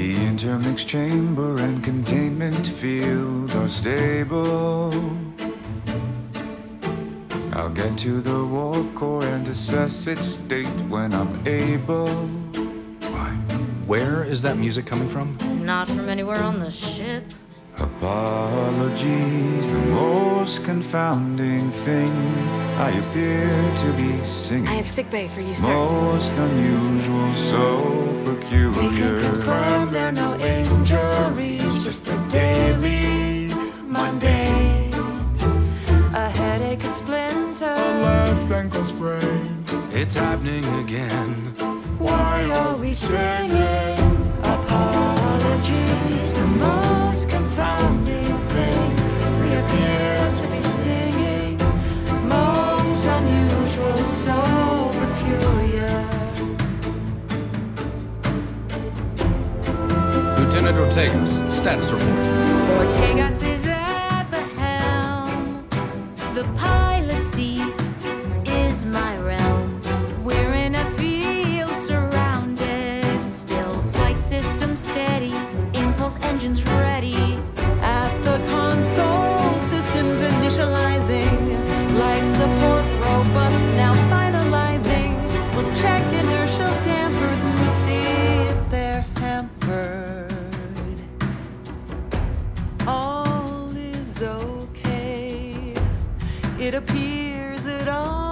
The intermix chamber and containment field are stable. I'll get to the warp core and assess its state when I'm able. Why? Where is that music coming from? Not from anywhere on the ship. Apologies, the most confounding thing. I appear to be singing. I have sick bay for you, sir. Most unusual, so peculiar. We can confirm there are no injuries, just a daily Monday. A headache, a splinter. A left ankle sprain. It's happening again. Why are we singing? Ortegas, status report. Ortegas is at the helm. The pilot seat is my realm. We're in a field surrounded. Still flight system steady. Impulse engines ready. At the console, systems initializing. Life support robust, now okay. It appears that all